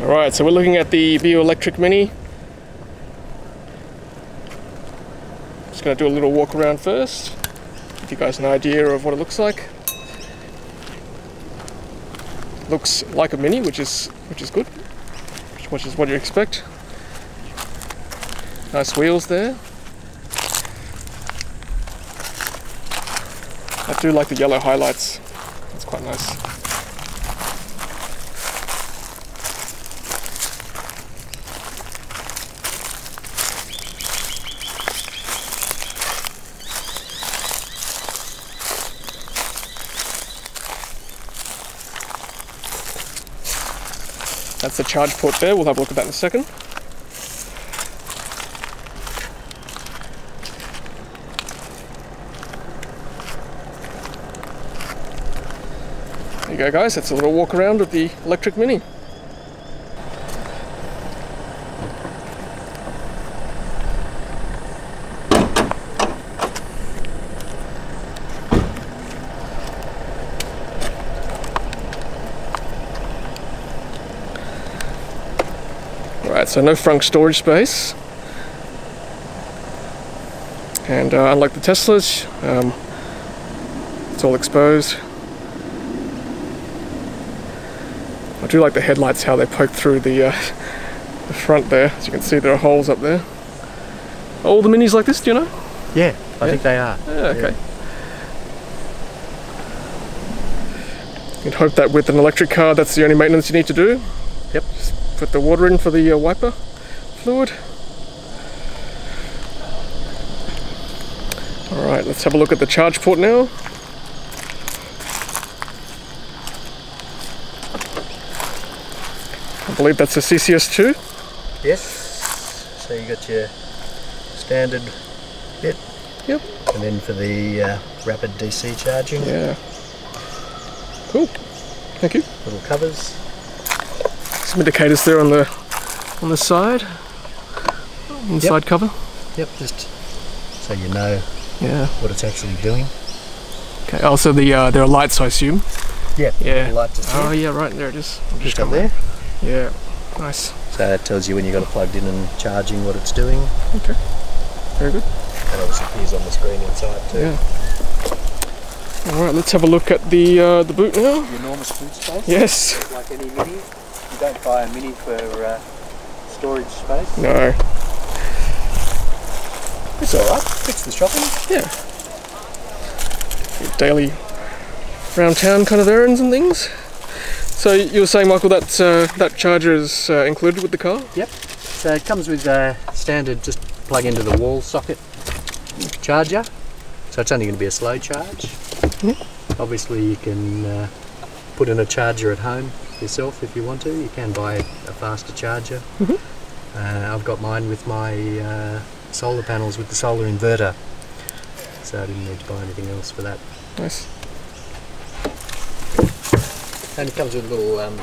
Alright, so we're looking at the View Electric Mini. Just going to do a little walk around first. Give you guys an idea of what it looks like. Looks like a Mini, which is which is good. Which is what you expect. Nice wheels there. I do like the yellow highlights. It's quite nice. That's the charge port there. We'll have a look at that in a second. There you go guys, that's a little walk around of the electric Mini. So no frunk storage space. And uh, unlike the Teslas, um, it's all exposed. I do like the headlights, how they poke through the, uh, the front there. As you can see, there are holes up there. Are all the minis like this, do you know? Yeah, I Yeah? think they are. Yeah, okay. You'd hope that with an electric car, that's the only maintenance you need to do. Put the water in for the uh, wiper fluid. All right, let's have a look at the charge port now. I believe that's a CCS2. Yes. So you got your standard bit. Yep. And then for the uh, rapid DC charging, Yeah. Cool. Thank you. little covers. Some indicators there on the on the side. Inside cover. Yep, just so you know Yeah. what it's actually doing. Okay. Also, the uh, there are lights, I assume. Yeah. Yeah. Light to see. Oh yeah, right there it is. I'm just up coming- there. Yeah. Nice. So that tells you when you got it plugged in and charging what it's doing. Okay. Very good. And obviously appears on the screen inside too. Yeah. All right. Let's have a look at the uh, the boot now. The enormous boot space. Yes. Like any mini, you don't buy a mini for uh, storage space. No. It's alright. Fits the shopping. Yeah. Daily round town kind of errands and things. So you were saying, Michael, that uh, that charger is uh, included with the car? Yep. So it comes with a standard just plug into the wall socket charger. So it's only going to be a slow charge. Obviously you can uh, put in a charger at home yourself if you want to. You can buy a faster charger. Mhm. Uh, I've got mine with my uh, solar panels with the solar inverter. So I didn't need to buy anything else for that. Nice. And it comes with a little um,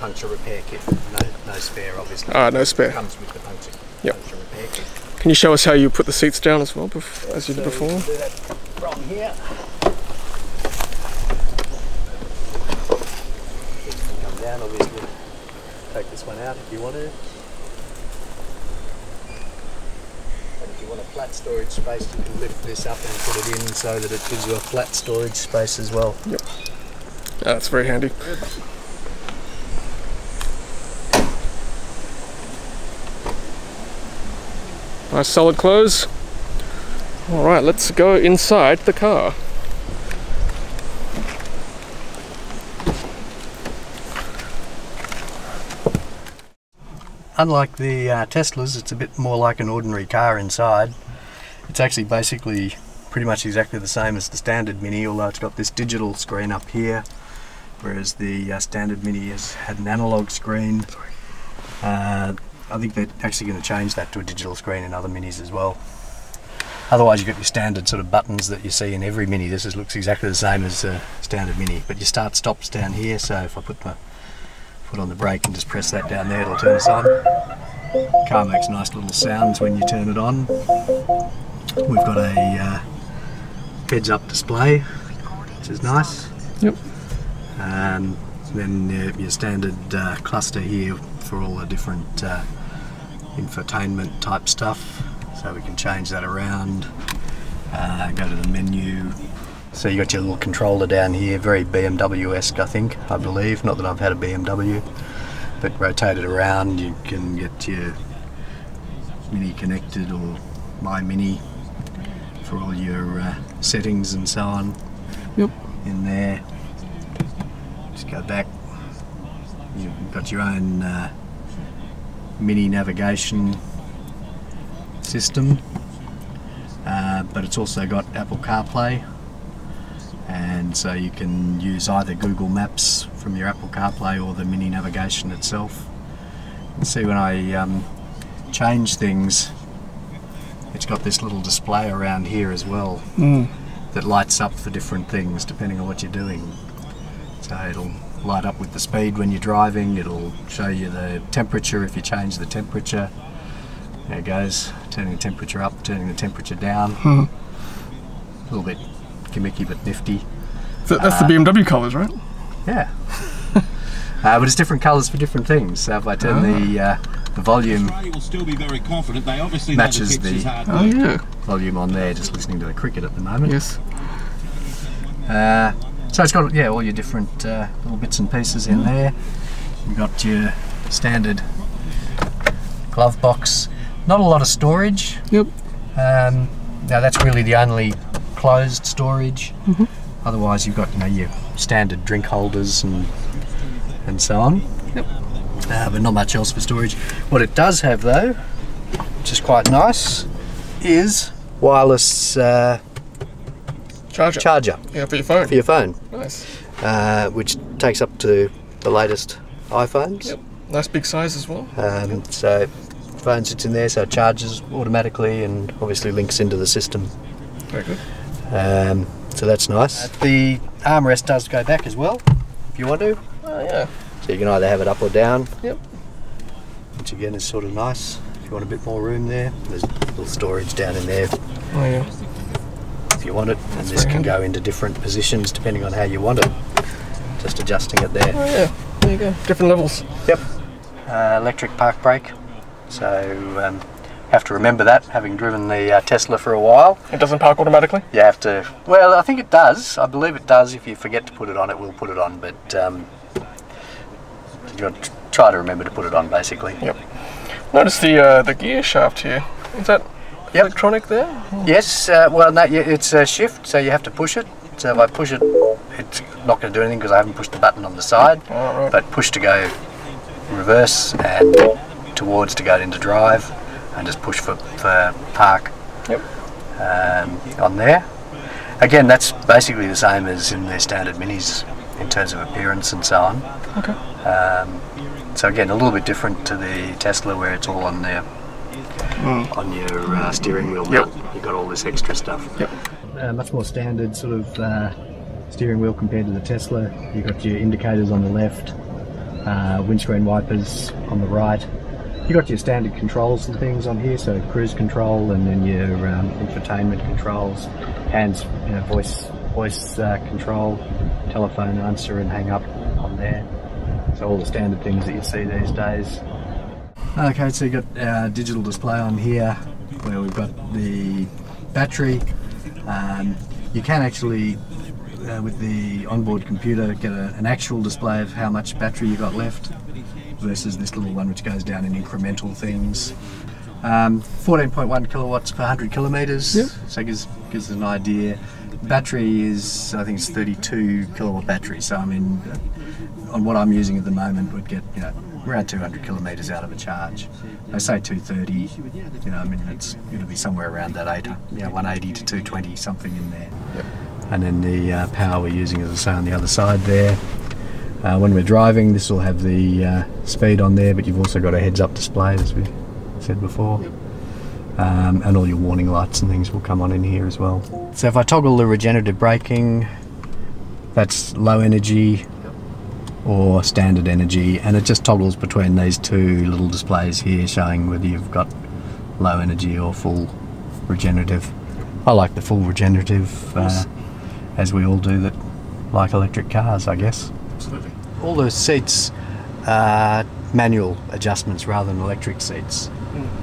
puncture repair kit. No, no spare obviously. Ah, no spare. comes with the puncture, Yep. puncture repair kit. Can you show us how you put the seats down as well, as you did before? you can do that from here. You can come down, obviously. Take this one out if you want to. And if you want a flat storage space, you can lift this up and put it in so that it gives you a flat storage space as well. Yeah, that's very handy. Nice solid close. All right, let's go inside the car. Unlike the uh, Teslas, it's a bit more like an ordinary car inside. It's actually basically pretty much exactly the same as the standard Mini, although it's got this digital screen up here, whereas the uh, standard Mini has had an analog screen. Uh, I think they're actually going to change that to a digital screen in other Minis as well. Otherwise, you've got your standard sort of buttons that you see in every Mini. This is, looks exactly the same as a standard Mini, but your start stops down here. So if I put my foot on the brake and just press that down there, it'll turn us on. Car makes nice little sounds when you turn it on. We've got a uh, heads-up display, which is nice. Yep. Um, then your, your standard uh, cluster here for all the different uh, infotainment type stuff. So we can change that around. Uh, go to the menu. So you got your little controller down here, very BMW-esque, I think, I believe. Not that I've had a BMW, but rotate it around, you can get your Mini connected or My Mini for all your uh, settings and so on. Yep. In there. Just go back. You've got your own uh, mini navigation system, uh, but it's also got Apple CarPlay, and so you can use either Google Maps from your Apple CarPlay or the mini navigation itself. See when I um, change things, it's got this little display around here as well Mm. that lights up for different things depending on what you're doing. So it'll light up with the speed when you're driving, it'll show you the temperature if you change the temperature. There it goes, turning the temperature up, turning the temperature down. Mhm. A little bit gimmicky but nifty. So that's the BMW colours, right? Yeah. uh, but it's different colours for different things. So if I turn the, uh, the volume will still be very confident. They obviously Matches the the- Oh yeah. volume on there, just listening to the cricket at the moment. Yes. Uh, so it's got yeah all your different uh, little bits and pieces in there. You've got your standard glove box. Not a lot of storage. Yep. Um, now that's really the only closed storage. Otherwise, you've got you know your standard drink holders and and so on. Yep. Uh, but not much else for storage. What it does have though, which is quite nice, is wireless uh, Charger. charger yeah, for your phone. for your phone Nice. uh, which takes up to the latest iPhones. Yep. Nice big size as well. Um, so phone sits in there, so it charges automatically and obviously links into the system. Very good. Um, so that's nice. The armrest does go back as well, if you want to. Oh yeah. So you can either have it up or down. Yep. Which again is sort of nice. If you want a bit more room there, there's a little storage down in there Oh yeah. if you want it, and this can handy. go into different positions depending on how you want it. Just adjusting it there. Oh yeah. There you go. Different levels. Yep. Uh, electric park brake. So um, have to remember that. Having driven the uh, Tesla for a while, It doesn't park automatically. you have to. Well, I think it does. I believe it does. If you forget to put it on, it will put it on. But um, you got to try to remember to put it on, basically. Yep. Notice the uh, the gear shaft here. Is that Yep. electronic there? Yes. Uh, well, no, it's a shift, so you have to push it. So if I push it, it's not going to do anything because I haven't pushed the button on the side. Oh, right. but push to go reverse and towards to go into drive and just push for, for park Yep. um, on there. Again, that's basically the same as in their standard minis in terms of appearance and so on. Okay. Um, so again, a little bit different to the Tesla where it's all on there Mm. on your uh, steering wheel. Yep. nut. You've got all this extra stuff. Yep. Uh, much more standard sort of uh, steering wheel compared to the Tesla. You've got your indicators on the left, uh, windscreen wipers on the right. You've got your standard controls and things on here, so cruise control and then your um, infotainment controls, hands, you know, voice voice uh, control, telephone answer and hang up on there. So all the standard things that you see these days. Okay, so you've got our digital display on here where we've got the battery. Um, you can actually, uh, with the onboard computer, get a, an actual display of how much battery you got left versus this little one which goes down in incremental things. Um, 14.1 kilowatts per 100 kilometres, Yep. so it gives, gives an idea. Battery is, I think it's 32 kilowatt battery, so I mean, uh, on what I'm using at the moment would get, you know, around 200 kilometres out of a charge. I say 230, you know, I mean, it's going to be somewhere around that 8, you know, 180 to 220, something in there. And then the uh, power we're using, as I say, on the other side there. Uh, when we're driving, this will have the uh, speed on there, but you've also got a heads-up display, as we said before. Um, and all your warning lights and things will come on in here as well. So if I toggle the regenerative braking, that's low energy or standard energy, and it just toggles between these two little displays here, showing whether you've got low energy or full regenerative. I like the full regenerative, uh, as we all do that like electric cars, I guess. Absolutely. all those seats are manual adjustments rather than electric seats.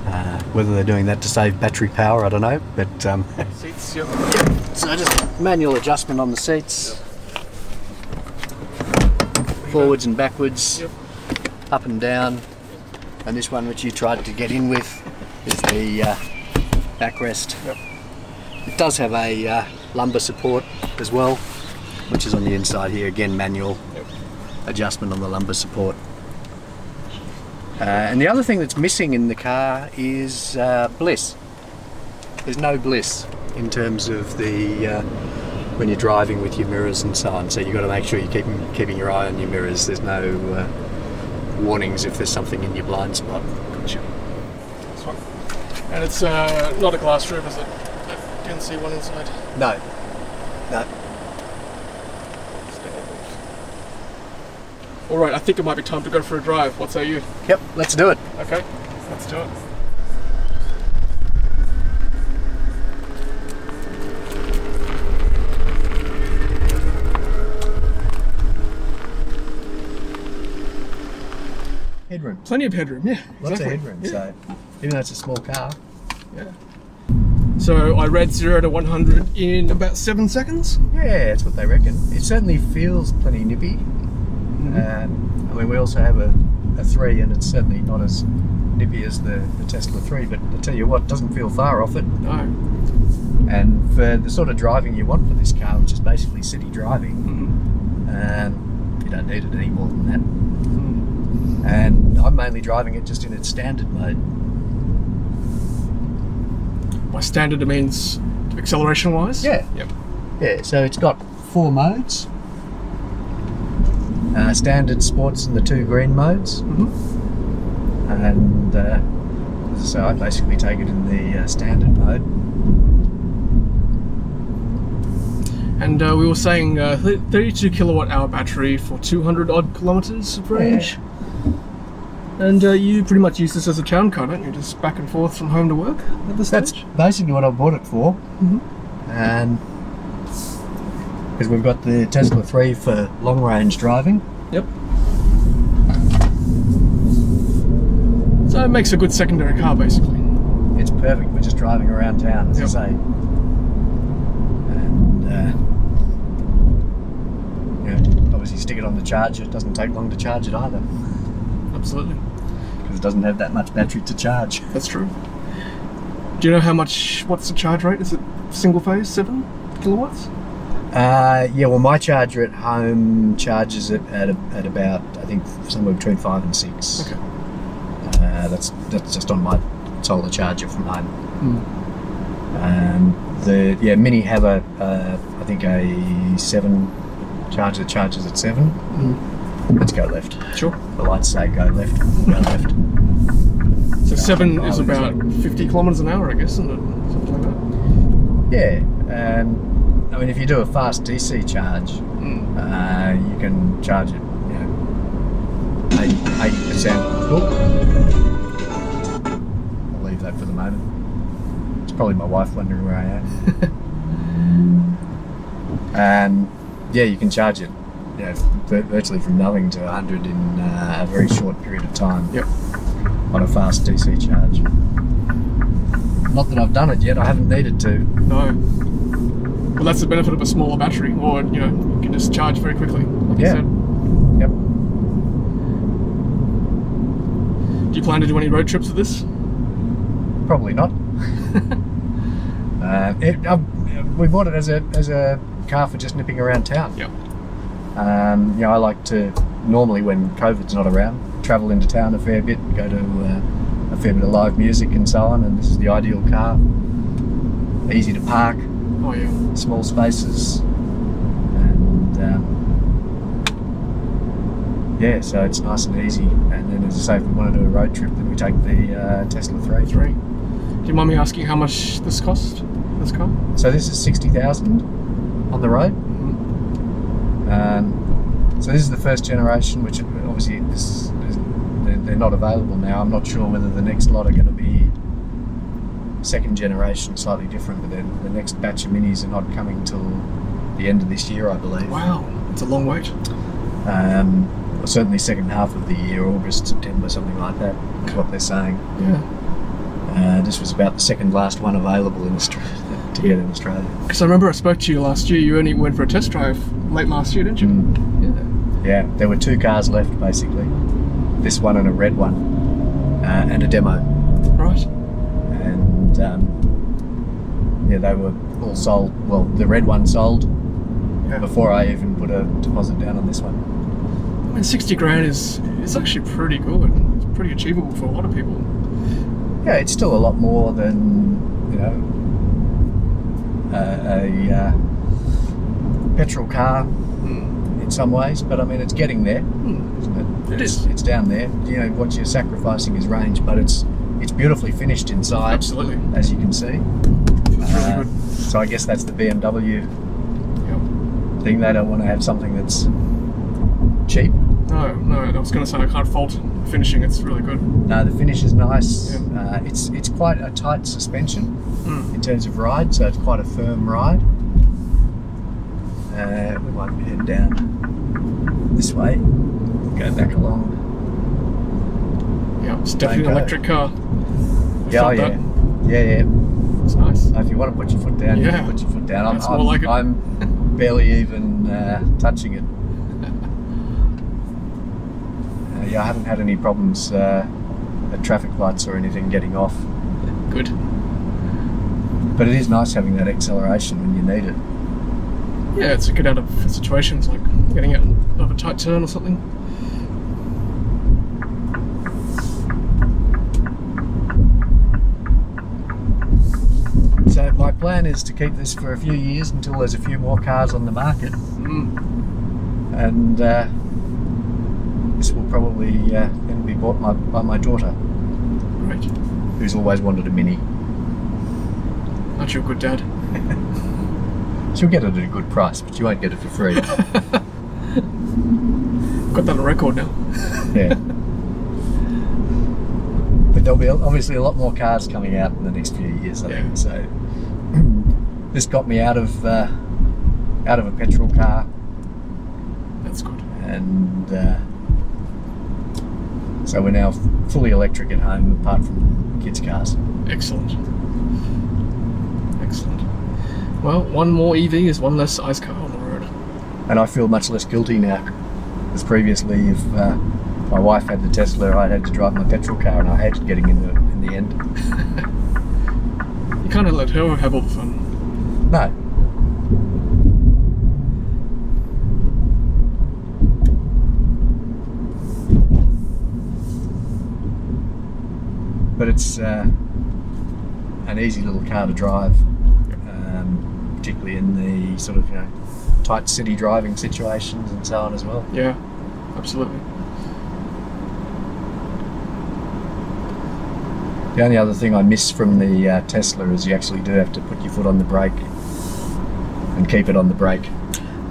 Uh, whether they're doing that to save battery power, I don't know. But um, Seats, yep. so just manual adjustment on the seats, forwards and backwards, Yep. up and down. And this one, which you tried to get in with, is the uh, backrest. Yep. It does have a uh, lumbar support as well, which is on the inside here. Again, manual Yep. adjustment on the lumbar support. Uh, and the other thing that's missing in the car is uh, BLIS. There's no BLIS in terms of the uh, when you're driving with your mirrors and so on. So you've got to make sure you're keeping keeping your eye on your mirrors. There's no uh, warnings if there's something in your blind spot. Gotcha. One. And it's uh, not a glass roof, is it? I didn't see one inside. No, no. All right, I think it might be time to go for a drive. What say you? Yep, let's do it. Okay, let's do it. Headroom. Plenty of headroom, yeah. Lots exactly. of headroom. Yeah. So even though it's a small car, Yeah. So I read zero to 100 in about seven seconds. yeah, that's what they reckon. It certainly feels plenty nippy. Um, I mean, we also have a, a three, and it's certainly not as nippy as the, the Tesla three. But I tell you what, it doesn't feel far off it. No. And for the sort of driving you want for this car, which is basically city driving, Mhm. um, you don't need it any more than that. Mm. And I'm mainly driving it just in its standard mode. By standard, it means acceleration wise? Yeah. Yep. Yeah, so it's got four modes. Uh, standard, sports, and the two green modes. Mhm. And uh, as I say, I basically take it in the uh, standard mode. And uh, we were saying uh, 32 kilowatt hour battery for 200 odd kilometers of range. And uh, you pretty much use this as a town car, don't you? Just back and forth from home to work at this That's stage? basically what I bought it for. Mhm. And because we've got the Tesla 3 for long range driving. Yep. So it makes a good secondary car, basically. It's perfect for just driving around town, as Yep. I say. And uh, yeah, obviously stick it on the charger. It doesn't take long to charge it either, Absolutely. because it doesn't have that much battery to charge. That's true. Do you know how much, what's the charge rate? Is it single phase, 7 kilowatts? Uh, yeah, well, my charger at home charges it at, a, at about I think somewhere between five and six. Okay. Uh, that's that's just on my solar charger from home. Hmm. Um, the yeah Mini have a uh, I think a seven charger that charges at seven. Mm. Let's go left. Sure. The lights say go left. Go left. So 7 Oh, is about? 50 kilometers an hour, I guess, isn't it? Something like that. Yeah. Um, I mean, if you do a fast DC charge, Mm. uh, you can charge it, you know, eighty percent. I'll leave that for the moment. It's probably my wife wondering where I am. and yeah, you can charge it, you know, virtually from nothing to 100 in uh, a very short period of time. Yep. On a fast DC charge. Not that I've done it yet. I haven't needed to. No. Well, that's the benefit of a smaller battery, or, you know, you can just charge very quickly, like Yeah. you said. Yep. Do you plan to do any road trips with this? Probably not. uh, it, uh, we bought it as a as a car for just nipping around town. Yep. Um, you know, I like to normally when COVID's not around, travel into town a fair bit, go to uh, a fair bit of live music and so on. And this is the ideal car. Easy to park, Oh, yeah. small spaces, and um, yeah, so it's nice and easy. And then, as I say, if we want to do a road trip, then we take the uh, Tesla 3. Three. Do you mind me asking how much this cost, this car? So this is sixty thousand on the road. Um, so this is the first generation, which obviously is, they're, not available now. I'm not sure whether the next lot are going to be second generation, slightly different. But then the next batch of minis are not coming till the end of this year, I believe. Wow, it's a long wait. Um, or certainly second half of the year, August, September, something like that. Is what they're saying. Yeah. Uh, this was about the second last one available in Australia to get in Australia. Because I remember I spoke to you last year. You only went for a test drive late last year, didn't you? Mm. Yeah. Yeah, there were two cars left basically. This one and a red one, uh, and a demo. Right. And um, yeah, they were all sold. Well, the red one sold Yeah. before I even put a deposit down on this one. I mean, 60 grand is is actually pretty good. It's pretty achievable for a lot of people. Yeah, it's still a lot more than you know a, a uh, petrol car in some ways, but I mean it's getting there. Isn't it? It it's. It's down there. You know what you're sacrificing is range, but it's it's beautifully finished inside, Absolutely. as you can see. Really Uh, good. So I guess that's the BMW Yeah. thing. They don't want to have something that's cheap. No, no, I was going to say I can't fault finishing. It's really good. No, the finish is nice. Yeah. Uh, it's it's quite a tight suspension Mm. in terms of ride, so it's quite a firm ride. Uh, we might head down this way, go back along. Yeah, it's definitely an electric car. I Yeah, oh, yeah, that. yeah, yeah. It's nice. Now, if you want to put your foot down, you Yeah. can put your foot down. I'm, I'm, like. I'm barely even uh, touching it. Uh, yeah, I haven't had any problems uh, at traffic lights or anything getting off. Good. But it is nice having that acceleration when you need it. Yeah, it's a get out of situations like getting out of a tight turn or something. So my plan is to keep this for a few years until there's a few more cars on the market, Mm. and uh, this will probably uh, then be bought my, by my daughter, Great. who's always wanted a Mini. Aren't you a good dad? She'll get it at a good price, but you won't get it for free. Got that on record now. yeah. But there'll be obviously a lot more cars coming out in the next few years, I Yeah. think. So this got me out of uh, out of a petrol car, That's good. and uh, so we're now fully electric at home, apart from kids' cars. Excellent. Excellent. Well, one more EV is one less ICE car on the road. And I feel much less guilty now, because previously, if uh, my wife had the Tesla, I had to drive my petrol car, and I hated getting in the in the end. You kind of let her have all the fun. No. But it's uh, an easy little car to drive, um, particularly in the sort of you know tight city driving situations and so on as well. Yeah, absolutely. The only other thing I miss from the uh, Tesla is you actually do have to put your foot on the brake and keep it on the brake.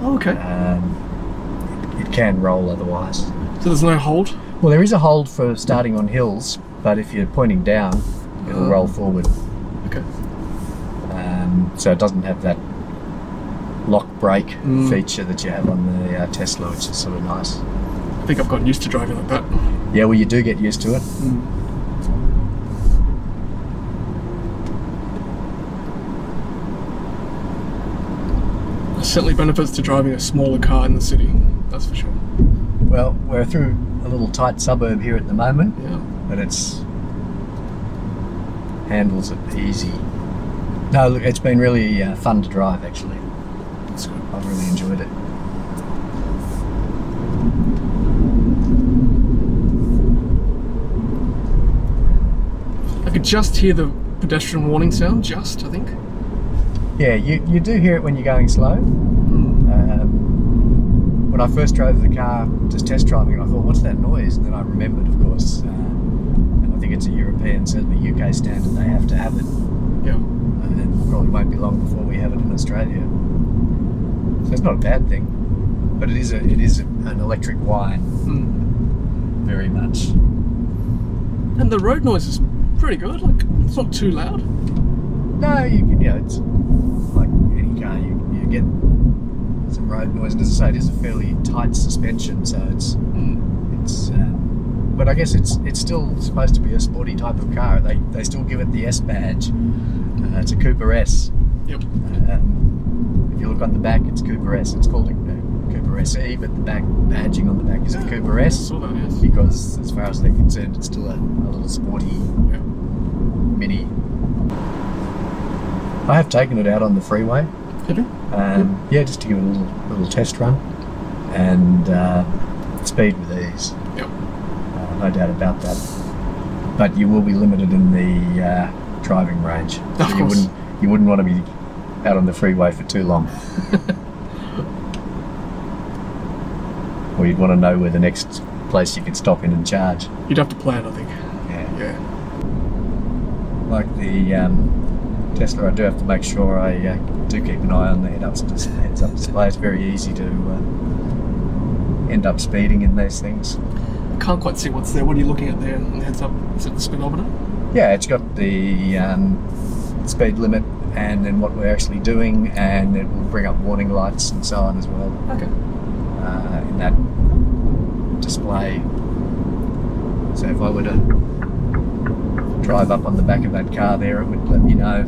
Oh, okay. Um, it, it can roll otherwise. So there's no hold? Well, there is a hold for starting on hills, but if you're pointing down, it'll Oh. roll forward. Okay. Um, so it doesn't have that lock brake Mm. feature that you have on the uh, Tesla, which is sort of nice. I think I've gotten used to driving like that. Yeah, well, you do get used to it. There's certainly benefits to driving a smaller car in the city, that's for sure. Well, we're through a little tight suburb here at the moment, Yeah. But it's handles it easy. No, look, it's been really uh, fun to drive. Actually, That's good. I've really enjoyed it. I could just hear the pedestrian warning sound, just, I think. Yeah, you, you do hear it when you're going slow. Mm. Um, when I first drove the car, just test driving, I thought, what's that noise? And then I remembered, of course, uh, and I think it's a European, certainly UK standard, they have to have it. Yeah. And it probably won't be long before we have it in Australia. So it's not a bad thing, but it is a, it is an electric whine, Mm. very much. And the road noise is pretty good. Like, it's not too loud. No, you can, you know, it's like any car, you, you get some road noise, and as I say, it is a fairly tight suspension, so it's Mm. it's. Um, but I guess it's it's still supposed to be a sporty type of car. They they still give it the S badge. Uh, it's a Cooper S. Yep. Um, if you look on the back, it's Cooper S. It's called a, a Cooper SE, but the back badging on the back is a Cooper I S saw that, yes. because, as far as they're concerned, it's still a, a little sporty Yeah. mini. I have taken it out on the freeway. Have you? Um, yeah, just to give it a little, little test run and uh, speed with ease. No doubt about that. But you will be limited in the uh, driving range. Of you course. wouldn't you wouldn't want to be out on the freeway for too long. or you'd want to know where the next place you could stop in and charge. You'd have to plan, I think. Yeah. Yeah. Like the um, Tesla, I do have to make sure I uh, do keep an eye on the head-up dis- heads-up display. It's very easy to uh, end up speeding in these things. Can't quite see what's there. What are you looking at there? Heads up. Is it the speedometer? Yeah, it's got the um, speed limit and then what we're actually doing, and it will bring up warning lights and so on as well Okay. uh, in that display. So if I were to drive up on the back of that car there, it would let me know.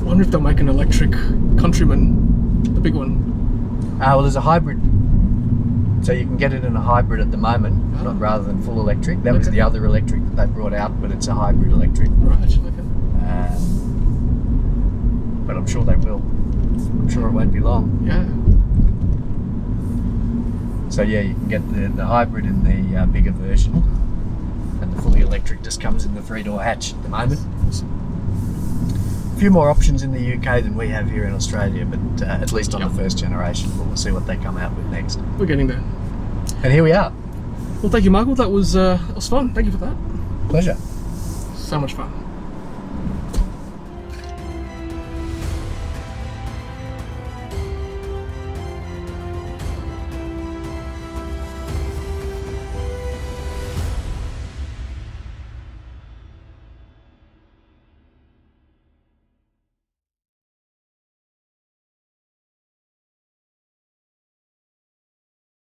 I wonder if they'll make an electric Countryman, the big one. Ah, well, there's a hybrid. So you can get it in a hybrid at the moment, Oh. not rather than full electric. That was the other electric that they brought out, but it's a hybrid electric. Right. Okay. Um, but I'm sure they will. I'm sure it won't be long. Yeah. So yeah, you can get the, the hybrid in the uh, bigger version, and the fully electric just comes in the three door hatch at the moment. Few more options in the UK than we have here in Australia, but uh, at least on Yep. the first generation. But we'll see what they come out with next. We're getting there. And here we are. Well, thank you, Michael. That was uh, that was fun. Thank you for that. Pleasure. So much fun.